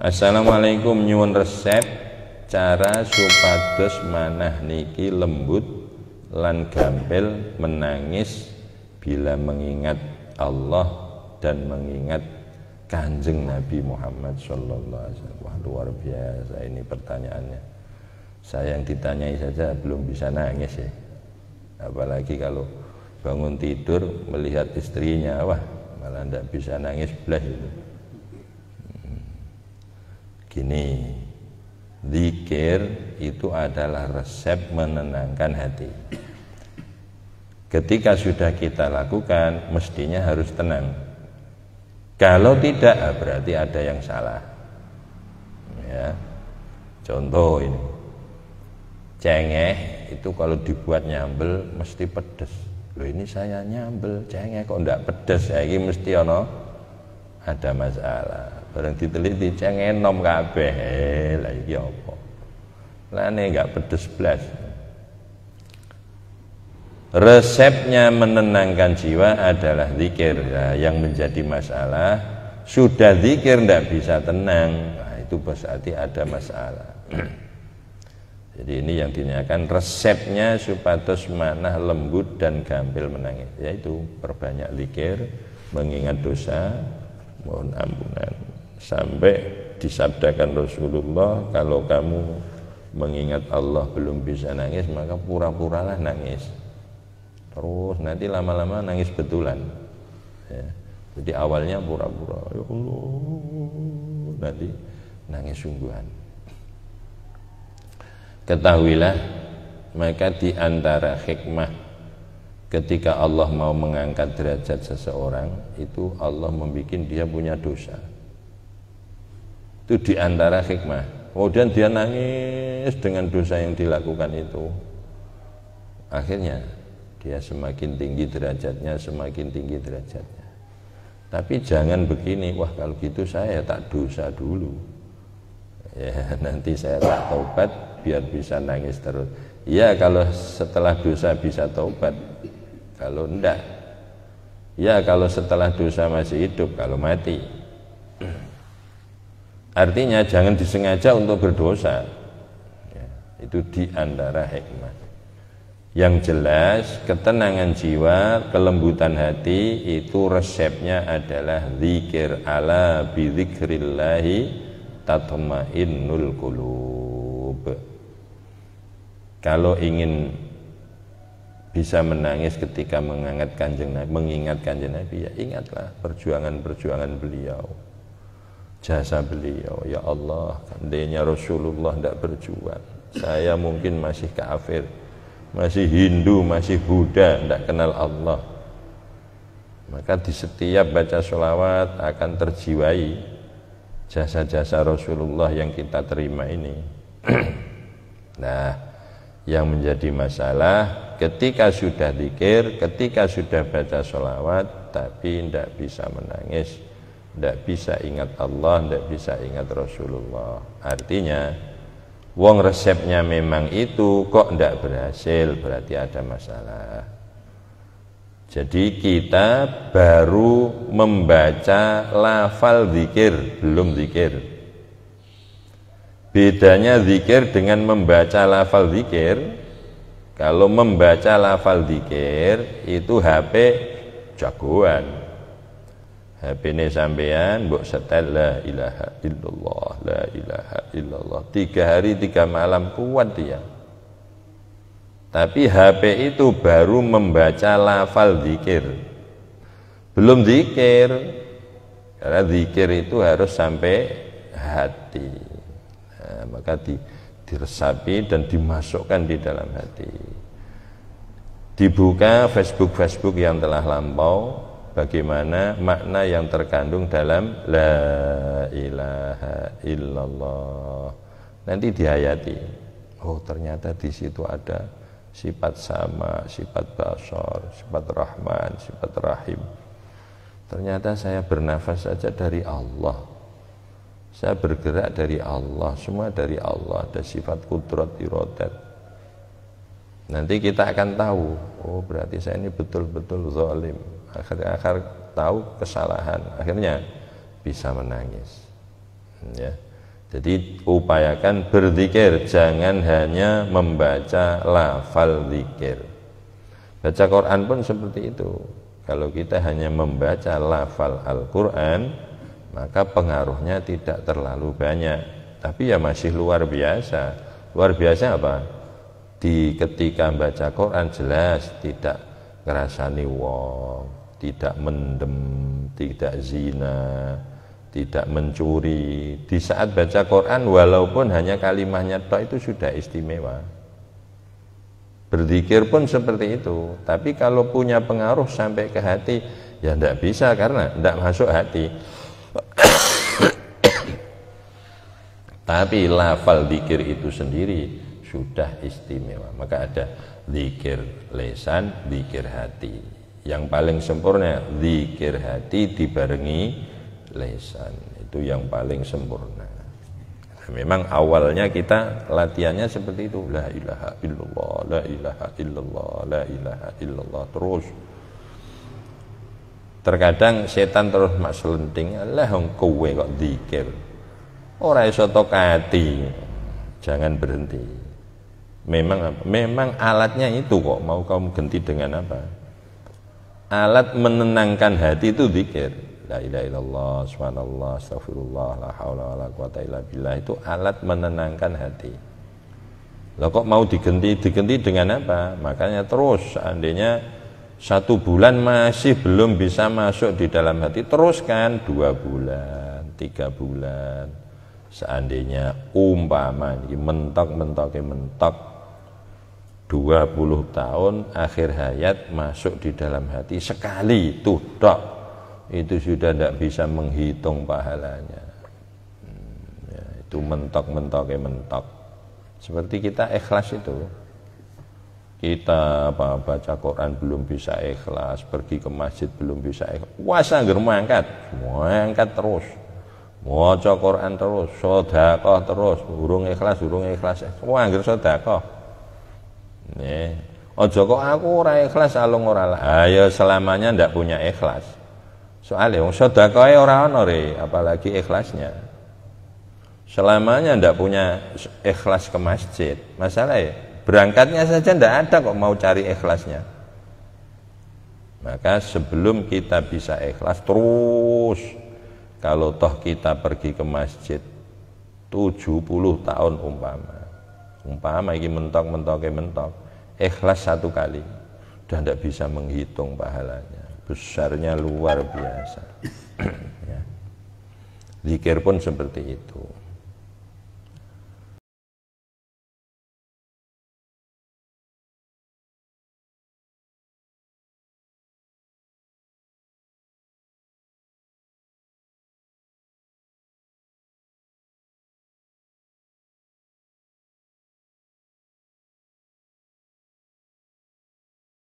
Assalamualaikum nyuwun resep. Cara supados manah niki lembut lan gampil menangis bila mengingat Allah dan mengingat Kanjeng Nabi Muhammad Sallallahu Alaihi Wasallam. Wah luar biasa ini pertanyaannya. Saya yang ditanyai saja belum bisa nangis ya. Apalagi kalau bangun tidur melihat istrinya, wah malah tidak bisa nangis belah itu. Hmm. Gini, zikir itu adalah resep menenangkan hati. Ketika sudah kita lakukan, mestinya harus tenang kalau tidak ah, berarti ada yang salah. Ya. Contoh ini. Cengeh itu kalau dibuat nyambel mesti pedes. Loh ini saya nyambel cengeh kok enggak pedes ya ini mesti ono ada masalah. Barang diteliti cengeh nom kabeh. Eh, lah iki apa? Lah enggak pedes blas. Resepnya menenangkan jiwa adalah zikir. Nah, yang menjadi masalah sudah zikir tidak bisa tenang. Nah, itu berarti ada masalah. Jadi ini yang dinyakan resepnya supados manah lembut dan gampil menangis. Yaitu perbanyak zikir, mengingat dosa, mohon ampunan. Sampai disabdakan Rasulullah kalau kamu mengingat Allah belum bisa nangis maka pura-puralah nangis terus nanti lama-lama nangis betulan. Ya. jadi awalnya pura-pura ya Allah. Nanti nangis sungguhan. Ketahuilah maka di antara hikmah ketika Allah mau mengangkat derajat seseorang itu Allah membuat dia punya dosa. Itu di antara hikmah. Kemudian dia nangis dengan dosa yang dilakukan itu. Akhirnya dia semakin tinggi derajatnya semakin tinggi derajatnya. Tapi jangan begini wah kalau gitu saya tak dosa dulu. Ya nanti saya tak taubat biar bisa nangis terus. Ya kalau setelah dosa bisa taubat. Kalau enggak ya kalau setelah dosa masih hidup kalau mati. Artinya jangan disengaja untuk berdosa. Ya, itu di antara hikmah yang jelas ketenangan jiwa, kelembutan hati itu resepnya adalah zikir ala bidzikrillahi tatmainnul qulub. Kalau ingin bisa menangis ketika mengingat kanjeng Nabi, mengingat kanjeng Nabi ya ingatlah perjuangan-perjuangan beliau jasa beliau ya Allah kandainya Rasulullah tidak berjuang saya mungkin masih kafir masih Hindu, masih Buddha, tidak kenal Allah. Maka di setiap baca sholawat akan terjiwai jasa-jasa Rasulullah yang kita terima ini. nah, yang menjadi masalah ketika sudah dikir, ketika sudah baca sholawat, tapi tidak bisa menangis, tidak bisa ingat Allah, tidak bisa ingat Rasulullah. Artinya, Wong resepnya memang itu kok ndak berhasil berarti ada masalah. Jadi kita baru membaca lafal zikir, belum zikir. Bedanya zikir dengan membaca lafal zikir. Kalau membaca lafal zikir itu HP jagoan. HP ini sampean mbok setel la ilaha illallah la ilaha illallah. Tiga hari tiga malam kuat dia. Tapi HP itu baru membaca lafal zikir. Belum zikir. Karena zikir itu harus sampai hati. Nah, maka di, diresapi dan dimasukkan di dalam hati. Dibuka Facebook-Facebook yang telah lampau bagaimana makna yang terkandung dalam la ilaha illallah. Nanti dihayati. Oh, ternyata di situ ada sifat sama, sifat basar, sifat rahman, sifat rahim. Ternyata saya bernafas saja dari Allah. saya bergerak dari Allah semua dari Allah ada sifat kudrat irodat nanti kita akan tahu oh berarti saya ini betul-betul zalim akhirnya akhir tahu kesalahan akhirnya bisa menangis. Ya. Jadi upayakan berzikir jangan hanya membaca lafal zikir. Baca Quran pun seperti itu. Kalau kita hanya membaca lafal Al-Quran maka pengaruhnya tidak terlalu banyak. Tapi ya masih luar biasa. Luar biasa apa? Di ketika baca Quran jelas tidak ngerasani wong tidak mendem tidak zina tidak mencuri. Di saat baca Quran walaupun hanya kalimahnya tok itu sudah istimewa. Berzikir pun seperti itu. Tapi kalau punya pengaruh sampai ke hati ya tidak bisa karena tidak masuk hati. Tapi lafal dikir itu sendiri sudah istimewa. Maka ada zikir lesan zikir hati yang paling sempurna zikir hati dibarengi lesan itu yang paling sempurna memang awalnya kita latihannya seperti itu la ilaha illallah la ilaha illallah la ilaha illallah terus Terkadang setan terus mak selenting, Allah kowe kok zikir. Ora iso tokati. Jangan berhenti. Memang? Memang alatnya itu kok mau kamu ganti dengan apa? Alat menenangkan hati itu zikir. La ilaha illallah, subhanallah, astagfirullah, la haula wala quwata illa billah itu alat menenangkan hati. Lah kok mau diganti diganti dengan apa? Makanya terus seandainya satu bulan masih belum bisa masuk di dalam hati teruskan dua bulan tiga bulan seandainya umpama mentok mentok mentok 20 tahun akhir hayat masuk di dalam hati sekali tuh dok itu sudah tidak bisa menghitung pahalanya hmm, ya, itu mentok mentok mentok seperti kita ikhlas itu kita apa baca Quran belum bisa ikhlas, pergi ke masjid belum bisa ikhlas. Puasa anggar mangkat, angkat terus. Maca Quran terus, sedekah terus, urung ikhlas, urung ikhlas. Wah, anggar sedekah. Nih, ojo kok aku ora ikhlas alung ora lah. Ayo selamanya ndak punya ikhlas. Soalnya wong sedekah ora re, apalagi ikhlasnya. Selamanya ndak punya ikhlas ke masjid. Masalah ya, Berangkatnya saja tidak ada kok mau cari ikhlasnya. Maka sebelum kita bisa ikhlas terus kalau toh kita pergi ke masjid 70 tahun umpama. Umpama ini mentok-mentok mentok. Ikhlas satu kali. Sudah tidak bisa menghitung pahalanya. Besarnya luar biasa. ya. Zikir pun seperti itu.